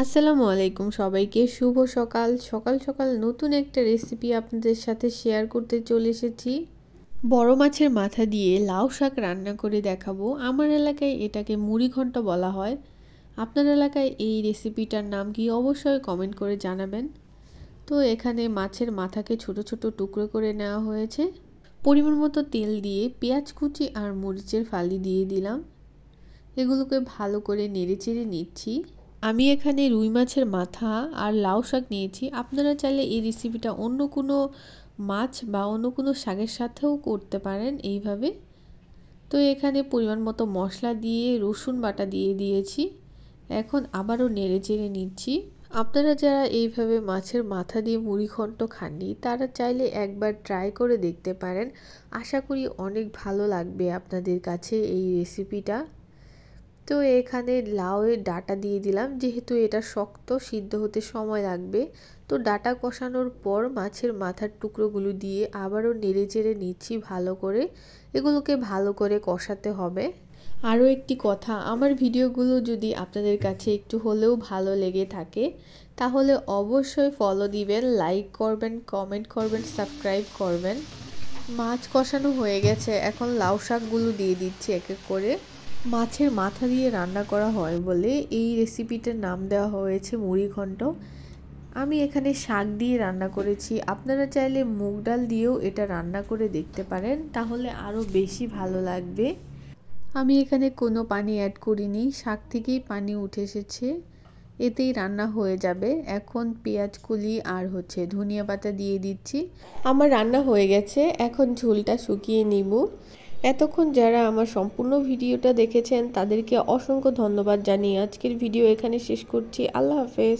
আসসালামু আলাইকুম সবাইকে। শুভ সকাল। সকাল সকাল নতুন একটা রেসিপি আপনাদের সাথে শেয়ার করতে চলে এসেছি। বড় মাছের মাথা দিয়ে লাউ শাক রান্না করে দেখাবো। আমার এলাকায় এটাকে মুড়ি ঘন্ট বলা হয়। আপনার এলাকায় এই রেসিপিটার নাম কি অবশ্যই কমেন্ট করে জানাবেন। তো এখানে মাছের মাথাকে ছোট ছোট টুকরো করে নেওয়া হয়েছে। পরিমাণ মতো তেল দিয়ে পেঁয়াজ কুচি আর মরিচের ফালি দিয়ে দিলাম। এগুলোকে ভালো করে নেড়ে চেড়ে নিচ্ছি। আমি এখানে রুই মাছের মাথা আর লাউ শাক নিয়েছি। আপনারা চাইলে এই রেসিপিটা অন্য কোনো মাছ বা অন্য কোনো শাকের সাথেও করতে পারেন এইভাবে। তো এখানে পরিমাণ মতো মশলা দিয়ে, রসুন বাটা দিয়ে দিয়েছি। এখন আবারও নেড়ে চেড়ে নিচ্ছি। আপনারা যারা এইভাবে মাছের মাথা দিয়ে মুড়িঘণ্ট খাননি, তারা চাইলে একবার ট্রাই করে দেখতে পারেন। আশা করি অনেক ভালো লাগবে আপনাদের কাছে এই রেসিপিটা তো এখানে লাউয়ের ডাটা দিয়ে দিলাম। যেহেতু এটা শক্ত, সিদ্ধ হতে সময় লাগবে, তো ডাটা কষানোর পর মাছের মাথার টুকরোগুলো দিয়ে আবারও নেড়ে চেড়ে নিচ্ছি ভালো করে। এগুলোকে ভালো করে কষাতে হবে। আরও একটি কথা, আমার ভিডিওগুলো যদি আপনাদের কাছে একটু হলেও ভালো লেগে থাকে, তাহলে অবশ্যই ফলো দিবেন লাইক করবেন কমেন্ট করবেন সাবস্ক্রাইব করবেন। মাছ কষানো হয়ে গেছে, এখন লাউ শাকগুলো দিয়ে দিচ্ছি এক এক করে। মাছের মাথা দিয়ে রান্না করা হয় বলে এই রেসিপিটার নাম দেওয়া হয়েছে মুড়ি ঘণ্ট আমি এখানে শাক দিয়ে রান্না করেছি। আপনারা চাইলে মুগ ডাল দিয়েও এটা রান্না করে দেখতে পারেন, তাহলে আরও বেশি ভালো লাগবে। আমি এখানে কোনো পানি অ্যাড করিনি, শাক থেকেই পানি উঠে এসেছে। এতেই রান্না হয়ে যাবে। এখন পেঁয়াজ কুলি আর হচ্ছে ধনিয়া পাতা দিয়ে দিচ্ছি। আমার রান্না হয়ে গেছে, এখন ঝোলটা শুকিয়ে নিব। এতক্ষণ যারা আমার সম্পূর্ণ ভিডিওটা দেখেছেন, তাদেরকে অসংখ্য ধন্যবাদ জানিয়ে আজকের ভিডিও এখানে শেষ করছি। আল্লাহ হাফেজ।